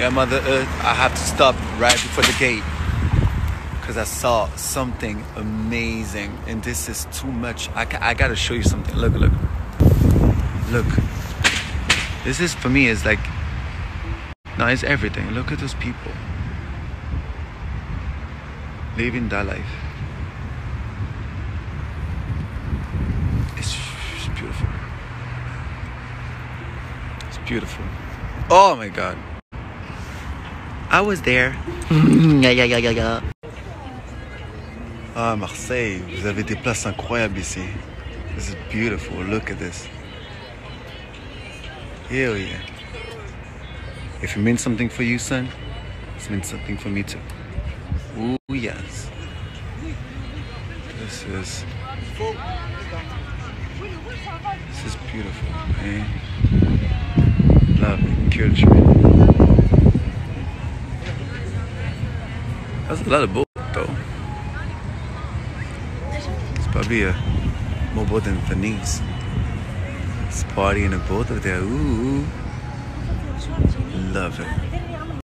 Yeah, Mother Earth, I have to stop right before the gate because I saw something amazing, and this is too much. I, ca- I gotta show you something. Look, look, look. This is for me. It's like, now it's everything. Look at those people living that life. It's, it's beautiful. It's beautiful. Oh my god. I was there. yeah, yeah, yeah, yeah, yeah. Ah, Marseille, vous avez des places incroyables ici. This is beautiful. Look at this. Hell yeah. If it means something for you, son, it means something for me too. Ooh, yes. This is. This is beautiful, man. Love it. Culture. That's a lot of boat, though. It's probably a more boat than Venice. It's party in a boat over there. Ooh. Love it.